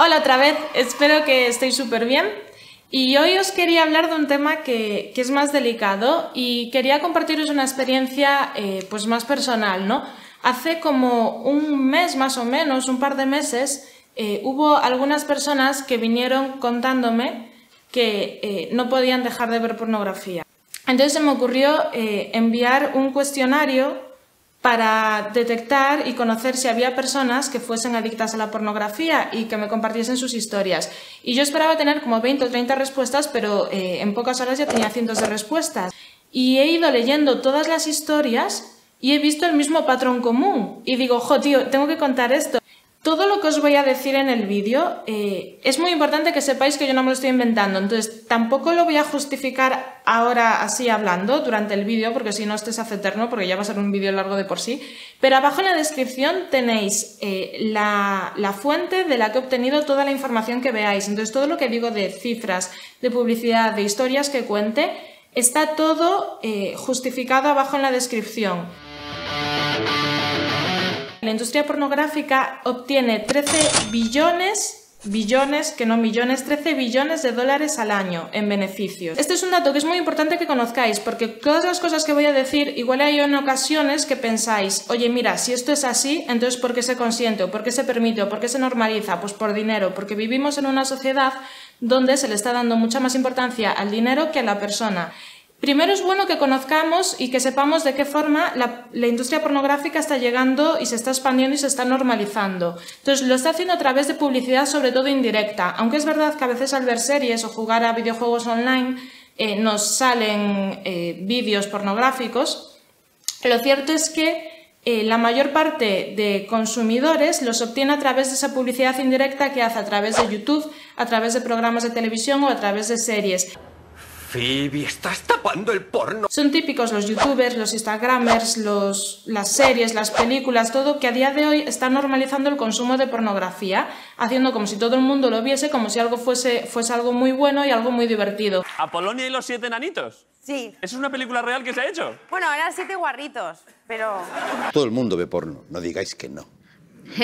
Hola otra vez, espero que estéis súper bien. Y hoy os quería hablar de un tema que, es más delicado y quería compartiros una experiencia eh, pues más personal, ¿no? Hace como un mes más o menos, un par de meses, eh, hubo algunas personas que vinieron contándome que eh, no podían dejar de ver pornografía. Entonces se me ocurrió enviar un cuestionario para detectar y conocer si había personas que fuesen adictas a la pornografía y que me compartiesen sus historias. Y yo esperaba tener como 20 o 30 respuestas, pero eh, en pocas horas ya tenía cientos de respuestas. Y he ido leyendo todas las historias y he visto el mismo patrón común. Y digo, jo, tío, tengo que contar esto. Todo lo que os voy a decir en el vídeo eh, es muy importante que sepáis que yo no me lo estoy inventando, entonces tampoco lo voy a justificar ahora así hablando durante el vídeo, porque si no este se hace eterno, porque ya va a ser un vídeo largo de por sí. Pero abajo en la descripción tenéis eh, la, fuente de la que he obtenido toda la información que veáis. Entonces todo lo que digo de cifras, de publicidad, de historias que cuente, está todo eh, justificado abajo en la descripción. La industria pornográfica obtiene 13 billones, billones, que no millones, 13 billones de dólares al año en beneficios. Este es un dato que es muy importante que conozcáis, porque todas las cosas que voy a decir, igual hay en ocasiones que pensáis, oye, mira, si esto es así, entonces ¿por qué se consiente? ¿O por qué se permite? ¿O por qué se normaliza? Pues por dinero, porque vivimos en una sociedad donde se le está dando mucha más importancia al dinero que a la persona. Primero es bueno que conozcamos y que sepamos de qué forma la, industria pornográfica está llegando y se está expandiendo y se está normalizando. Entonces, lo está haciendo a través de publicidad, sobre todo indirecta. Aunque es verdad que a veces al ver series o jugar a videojuegos online eh, nos salen eh, vídeos pornográficos, lo cierto es que eh, la mayor parte de consumidores los obtiene a través de esa publicidad indirecta que hace a través de YouTube, a través de programas de televisión o a través de series. Phoebe, estás tapando el porno. Son típicos los youtubers, los instagramers, los, las series, las películas, todo que a día de hoy está normalizando el consumo de pornografía, haciendo como si todo el mundo lo viese, como si algo fuese, fuese algo muy bueno y algo muy divertido. ¿Apolonia y los siete enanitos? Sí. ¿Es una película real que se ha hecho? Bueno, eran siete guarritos, pero... Todo el mundo ve porno, no digáis que no.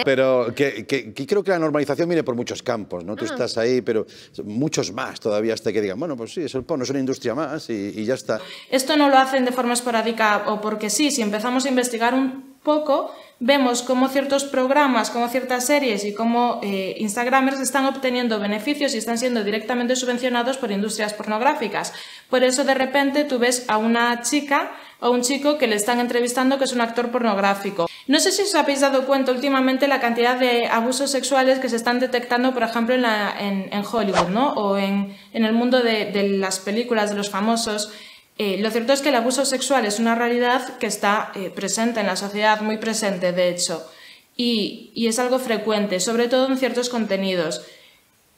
Pero que, creo que la normalización viene por muchos campos, ¿no? Tú ah. estás ahí, pero muchos más todavía hasta que digan, bueno, pues sí, es el porno, es una industria más y, y ya está. Esto no lo hacen de forma esporádica o porque sí, si empezamos a investigar un poco, vemos cómo ciertos programas, como ciertas series y cómo eh, Instagramers están obteniendo beneficios y están siendo directamente subvencionados por industrias pornográficas. Por eso de repente tú ves a una chica o un chico que le están entrevistando que es un actor pornográfico. No sé si os habéis dado cuenta últimamente la cantidad de abusos sexuales que se están detectando, por ejemplo, en, Hollywood, ¿no? O en, el mundo de, de las películas de los famosos. Eh, lo cierto es que el abuso sexual es una realidad que está eh, presente en la sociedad, muy presente de hecho, y, es algo frecuente, sobre todo en ciertos contenidos.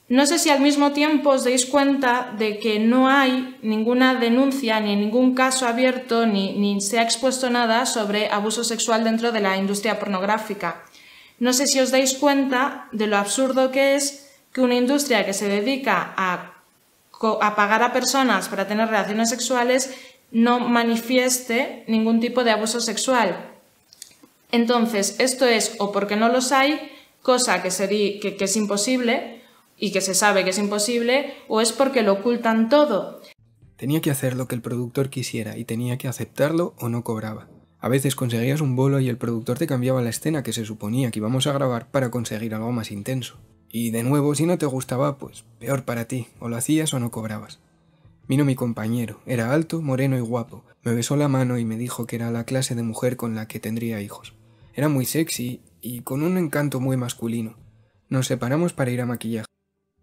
No sé si al mismo tiempo os dais cuenta de que no hay ninguna denuncia ni ningún caso abierto ni, se ha expuesto nada sobre abuso sexual dentro de la industria pornográfica. No sé si os dais cuenta de lo absurdo que es que una industria que se dedica a pagar a personas para tener relaciones sexuales no manifieste ningún tipo de abuso sexual. Entonces, esto es o porque no los hay, cosa que, que es imposible y que se sabe que es imposible, o es porque lo ocultan todo. Tenía que hacer lo que el productor quisiera y tenía que aceptarlo o no cobraba. A veces conseguías un bolo y el productor te cambiaba la escena que se suponía que íbamos a grabar para conseguir algo más intenso. Y de nuevo, si no te gustaba, pues peor para ti, o lo hacías o no cobrabas. Vino mi compañero, era alto, moreno y guapo. Me besó la mano y me dijo que era la clase de mujer con la que tendría hijos. Era muy sexy y con un encanto muy masculino. Nos separamos para ir a maquillaje.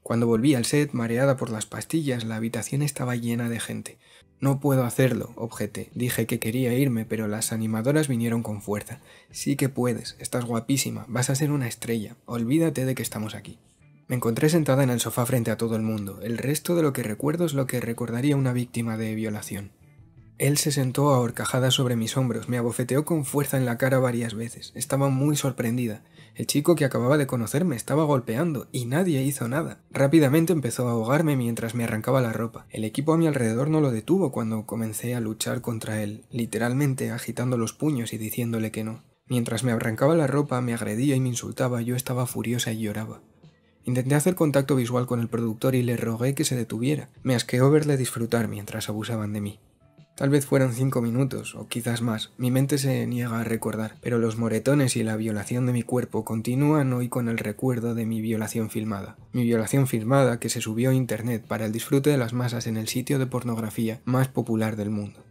Cuando volví al set, mareada por las pastillas, la habitación estaba llena de gente. No puedo hacerlo, objeté. Dije que quería irme, pero las animadoras vinieron con fuerza. Sí que puedes, estás guapísima, vas a ser una estrella. Olvídate de que estamos aquí. Me encontré sentada en el sofá frente a todo el mundo. El resto de lo que recuerdo es lo que recordaría una víctima de violación. Él se sentó a horcajadas sobre mis hombros, me abofeteó con fuerza en la cara varias veces. Estaba muy sorprendida. El chico que acababa de conocer me estaba golpeando y nadie hizo nada. Rápidamente empezó a ahogarme mientras me arrancaba la ropa. El equipo a mi alrededor no lo detuvo cuando comencé a luchar contra él, literalmente agitando los puños y diciéndole que no. Mientras me arrancaba la ropa, me agredía y me insultaba, yo estaba furiosa y lloraba. Intenté hacer contacto visual con el productor y le rogué que se detuviera. Me asqueó verle disfrutar mientras abusaban de mí. Tal vez fueron cinco minutos, o quizás más. Mi mente se niega a recordar, pero los moretones y la violación de mi cuerpo continúan hoy con el recuerdo de mi violación filmada. Mi violación filmada que se subió a internet para el disfrute de las masas en el sitio de pornografía más popular del mundo.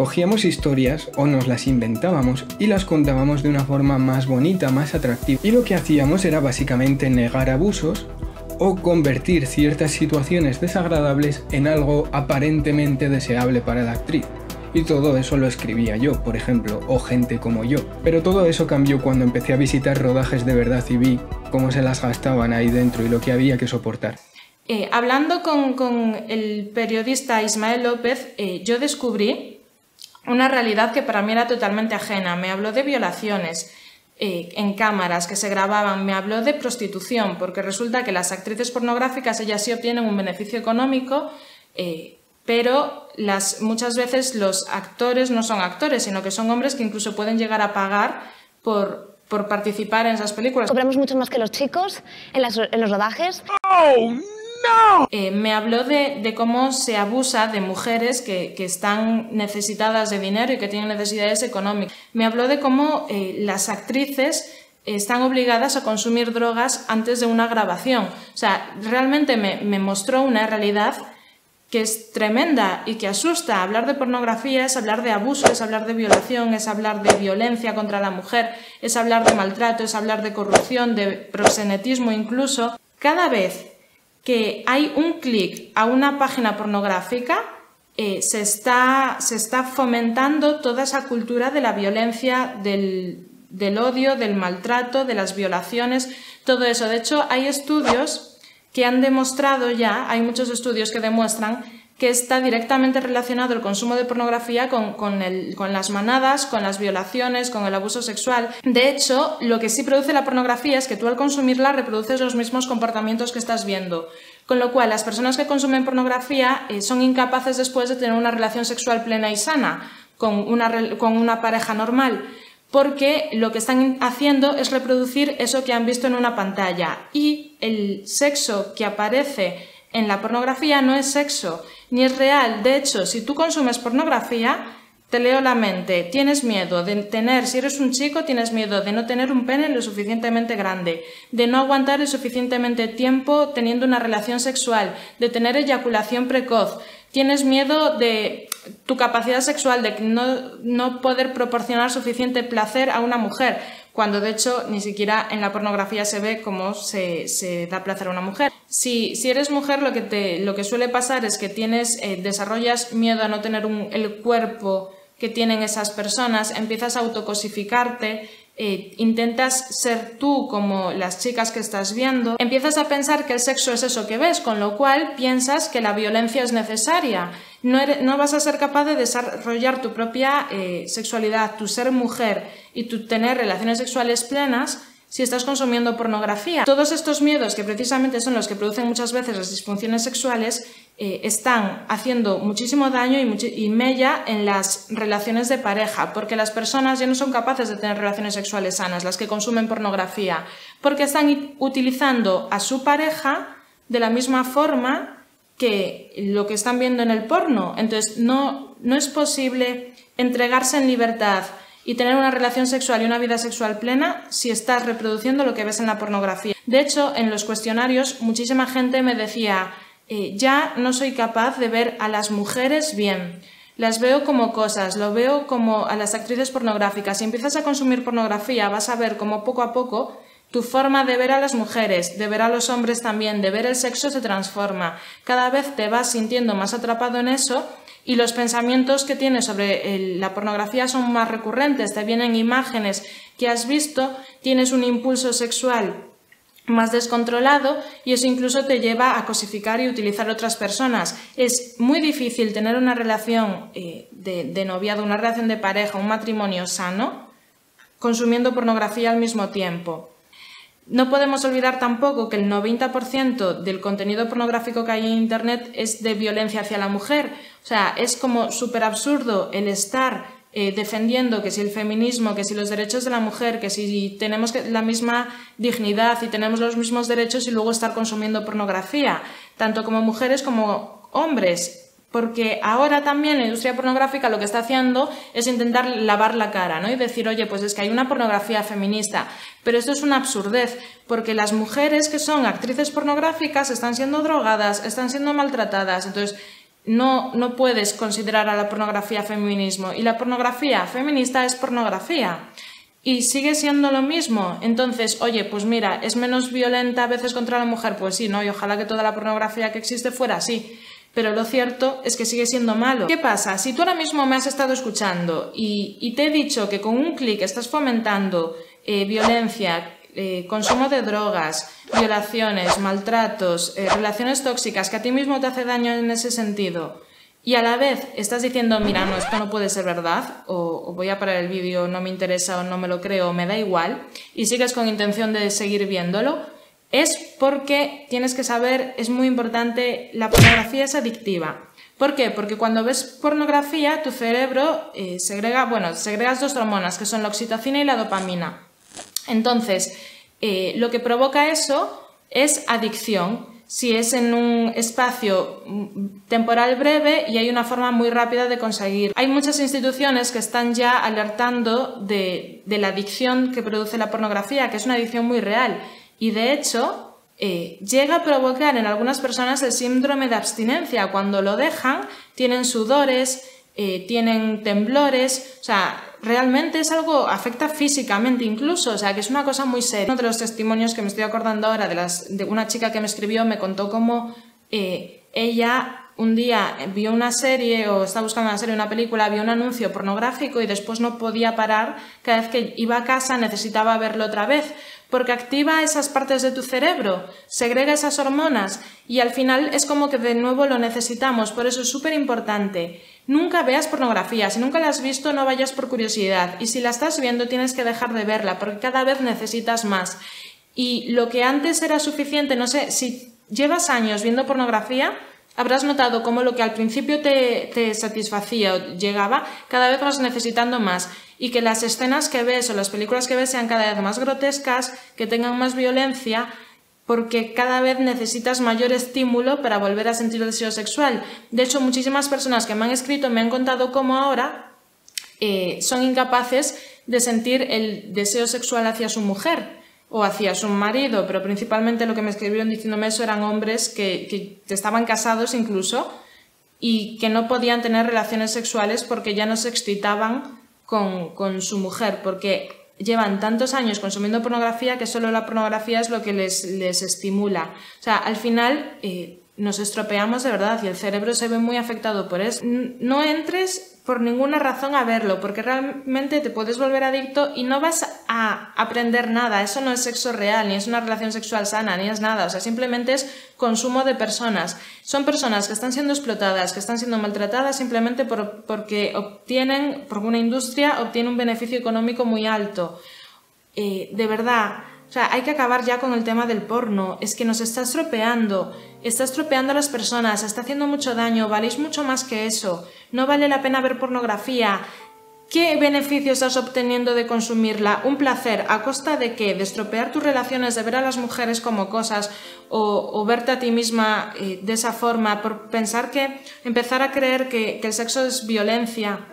Cogíamos historias o nos las inventábamos y las contábamos de una forma más bonita, más atractiva. Y lo que hacíamos era básicamente negar abusos o convertir ciertas situaciones desagradables en algo aparentemente deseable para la actriz. Y todo eso lo escribía yo, por ejemplo, o gente como yo. Pero todo eso cambió cuando empecé a visitar rodajes de verdad y vi cómo se las gastaban ahí dentro y lo que había que soportar. Eh, hablando con, el periodista Ismael López, eh, yo descubrí una realidad que para mí era totalmente ajena. Me habló de violaciones eh, en cámaras que se grababan, me habló de prostitución, porque resulta que las actrices pornográficas, ellas sí obtienen un beneficio económico, eh, pero las, muchas veces los actores no son actores, sino que son hombres que incluso pueden llegar a pagar por, por participar en esas películas. Cobramos mucho más que los chicos en, en los rodajes. ¡Oh, eh, me habló de, cómo se abusa de mujeres que, están necesitadas de dinero y que tienen necesidades económicas. Me habló de cómo eh, las actrices están obligadas a consumir drogas antes de una grabación. O sea, realmente me, mostró una realidad que es tremenda y que asusta. Hablar de pornografía es hablar de abuso, es hablar de violación, es hablar de violencia contra la mujer, es hablar de maltrato, es hablar de corrupción, de proxenetismo incluso. Cada vez que hay un clic a una página pornográfica, eh, se, está, se, está, fomentando toda esa cultura de la violencia, del, del odio, del maltrato, de las violaciones, todo eso. De hecho, hay estudios que han demostrado ya, hay muchos estudios que demuestran que está directamente relacionado el consumo de pornografía con, con, las manadas, con las violaciones, con el abuso sexual. De hecho, lo que sí produce la pornografía es que tú al consumirla reproduces los mismos comportamientos que estás viendo. Con lo cual, las personas que consumen pornografía eh, son incapaces después de tener una relación sexual plena y sana con una, con una pareja normal porque lo que están haciendo es reproducir eso que han visto en una pantalla y el sexo que aparece en la pornografía no es sexo, ni es real. De hecho, si tú consumes pornografía, te leo la mente, tienes miedo de tener, si eres un chico, tienes miedo de no tener un pene lo suficientemente grande, de no aguantar el suficientemente tiempo teniendo una relación sexual, de tener eyaculación precoz, tienes miedo de tu capacidad sexual, de no, no poder proporcionar suficiente placer a una mujer cuando de hecho ni siquiera en la pornografía se ve cómo se, da placer a una mujer. Si, si, eres mujer, lo que, te, lo que suele pasar es que tienes, eh, desarrollas miedo a no tener el cuerpo que tienen esas personas, empiezas a autocosificarte, eh, intentas ser tú como las chicas que estás viendo, empiezas a pensar que el sexo es eso que ves, con lo cual piensas que la violencia es necesaria. No, vas a ser capaz de desarrollar tu propia eh, sexualidad, tu ser mujer y tu tener relaciones sexuales plenas si estás consumiendo pornografía. Todos estos miedos, que precisamente son los que producen muchas veces las disfunciones sexuales, eh, están haciendo muchísimo daño y, y, mella en las relaciones de pareja, porque las personas ya no son capaces de tener relaciones sexuales sanas, las que consumen pornografía, porque están utilizando a su pareja de la misma forma que lo que están viendo en el porno. Entonces, no, no es posible entregarse en libertad y tener una relación sexual y una vida sexual plena si estás reproduciendo lo que ves en la pornografía. De hecho, en los cuestionarios muchísima gente me decía, eh, ya no soy capaz de ver a las mujeres bien. Las veo como cosas, lo veo como a las actrices pornográficas. Si empiezas a consumir pornografía, vas a ver cómo poco a poco tu forma de ver a las mujeres, de ver a los hombres también, de ver el sexo se transforma. Cada vez te vas sintiendo más atrapado en eso y los pensamientos que tienes sobre la pornografía son más recurrentes, te vienen imágenes que has visto, tienes un impulso sexual más descontrolado y eso incluso te lleva a cosificar y utilizar otras personas. Es muy difícil tener una relación eh, de, de noviado, una relación de pareja, un matrimonio sano, consumiendo pornografía al mismo tiempo. No podemos olvidar tampoco que el 90% del contenido pornográfico que hay en Internet es de violencia hacia la mujer. O sea, es como súper absurdo el estar eh, defendiendo que si el feminismo, que si los derechos de la mujer, que si tenemos la misma dignidad y tenemos los mismos derechos y luego estar consumiendo pornografía, tanto como mujeres como hombres porque ahora también la industria pornográfica lo que está haciendo es intentar lavar la cara, ¿no? Y decir, oye, pues es que hay una pornografía feminista. Pero esto es una absurdez, porque las mujeres que son actrices pornográficas están siendo drogadas, están siendo maltratadas. Entonces, no, no puedes considerar a la pornografía feminismo. Y la pornografía feminista es pornografía. Y sigue siendo lo mismo. Entonces, oye, pues mira, ¿es menos violenta a veces contra la mujer? Pues sí, ¿no? Y ojalá que toda la pornografía que existe fuera así pero lo cierto es que sigue siendo malo. ¿Qué pasa? Si tú ahora mismo me has estado escuchando y, te he dicho que con un clic estás fomentando eh, violencia, eh, consumo de drogas, violaciones, maltratos, eh, relaciones tóxicas, que a ti mismo te hace daño en ese sentido, y a la vez estás diciendo, mira, no, esto no puede ser verdad, o, o voy a parar el vídeo, no me interesa o no me lo creo, o me da igual, y sigues con intención de seguir viéndolo, es porque tienes que saber, es muy importante, la pornografía es adictiva. ¿Por qué? Porque cuando ves pornografía, tu cerebro eh, segrega, bueno, segregas dos hormonas, que son la oxitocina y la dopamina. Entonces, eh, lo que provoca eso es adicción. Si es en un espacio mm, temporal breve y hay una forma muy rápida de conseguir. Hay muchas instituciones que están ya alertando de la adicción que produce la pornografía, que es una adicción muy real y de hecho eh, llega a provocar en algunas personas el síndrome de abstinencia. Cuando lo dejan, tienen sudores, eh, tienen temblores, o sea, realmente es algo, afecta físicamente incluso, o sea, que es una cosa muy seria. Uno de los testimonios que me estoy acordando ahora de, las, de una chica que me escribió me contó cómo eh, ella un día vio una serie o estaba buscando una serie, una película, vio un anuncio pornográfico y después no podía parar, cada vez que iba a casa necesitaba verlo otra vez, porque activa esas partes de tu cerebro, segrega esas hormonas y al final es como que de nuevo lo necesitamos. Por eso es súper importante. Nunca veas pornografía. Si nunca la has visto, no vayas por curiosidad. Y si la estás viendo, tienes que dejar de verla porque cada vez necesitas más. Y lo que antes era suficiente, no sé, si llevas años viendo pornografía, habrás notado cómo lo que al principio te, te, satisfacía o llegaba, cada vez vas necesitando más y que las escenas que ves o las películas que ves sean cada vez más grotescas, que tengan más violencia, porque cada vez necesitas mayor estímulo para volver a sentir el deseo sexual. De hecho, muchísimas personas que me han escrito me han contado cómo ahora eh, son incapaces de sentir el deseo sexual hacia su mujer o hacia su marido, pero principalmente lo que me escribieron diciéndome eso eran hombres que, que estaban casados incluso y que no podían tener relaciones sexuales porque ya no se excitaban con, su mujer, porque llevan tantos años consumiendo pornografía que solo la pornografía es lo que les, les estimula. O sea, al final eh, nos estropeamos de verdad y el cerebro se ve muy afectado por eso. No entres por ninguna razón a verlo, porque realmente te puedes volver adicto y no vas a aprender nada. Eso no es sexo real, ni es una relación sexual sana, ni es nada. O sea, simplemente es consumo de personas. Son personas que están siendo explotadas, que están siendo maltratadas simplemente por, porque obtienen, por una industria obtiene un beneficio económico muy alto. Eh, de verdad, o sea, hay que acabar ya con el tema del porno. Es que nos está estropeando, está estropeando a las personas, está haciendo mucho daño, valéis mucho más que eso. No vale la pena ver pornografía. ¿Qué beneficio estás obteniendo de consumirla? Un placer. ¿A costa de qué? De estropear tus relaciones, de ver a las mujeres como cosas o, verte a ti misma eh, de esa forma, por pensar que, empezar a creer que el sexo es violencia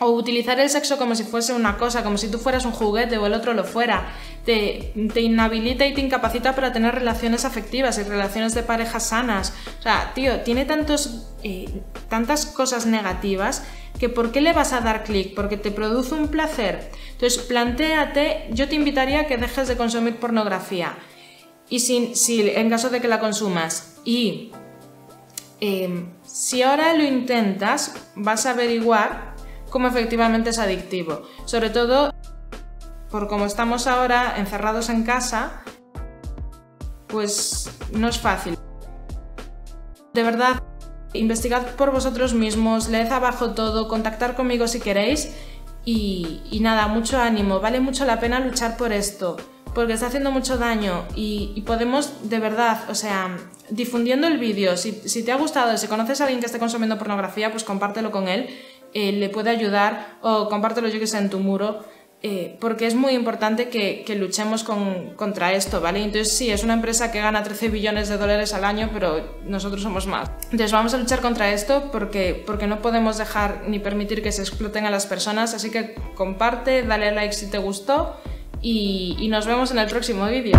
o utilizar el sexo como si fuese una cosa, como si tú fueras un juguete o el otro lo fuera, te, inhabilita y te incapacita para tener relaciones afectivas y relaciones de pareja sanas. O sea, tío, tiene tantos, eh, tantas cosas negativas que ¿por qué le vas a dar clic? Porque te produce un placer. Entonces, plantéate, yo te invitaría a que dejes de consumir pornografía. Y si, si en caso de que la consumas y eh, si ahora lo intentas, vas a averiguar cómo efectivamente es adictivo. Sobre todo por como estamos ahora encerrados en casa, pues no es fácil. De verdad, investigad por vosotros mismos, leed abajo todo, contactar conmigo si queréis y, nada, mucho ánimo, vale mucho la pena luchar por esto, porque está haciendo mucho daño y, podemos de verdad, o sea, difundiendo el vídeo, si, si, te ha gustado, si conoces a alguien que esté consumiendo pornografía, pues compártelo con él, eh, le puede ayudar o compártelo yo que sé en tu muro. Eh, porque es muy importante que, luchemos con, contra esto, ¿vale? Entonces sí, es una empresa que gana 13 billones de dólares al año, pero nosotros somos más. Entonces vamos a luchar contra esto porque, porque no podemos dejar ni permitir que se exploten a las personas, así que comparte, dale like si te gustó y, y nos vemos en el próximo vídeo.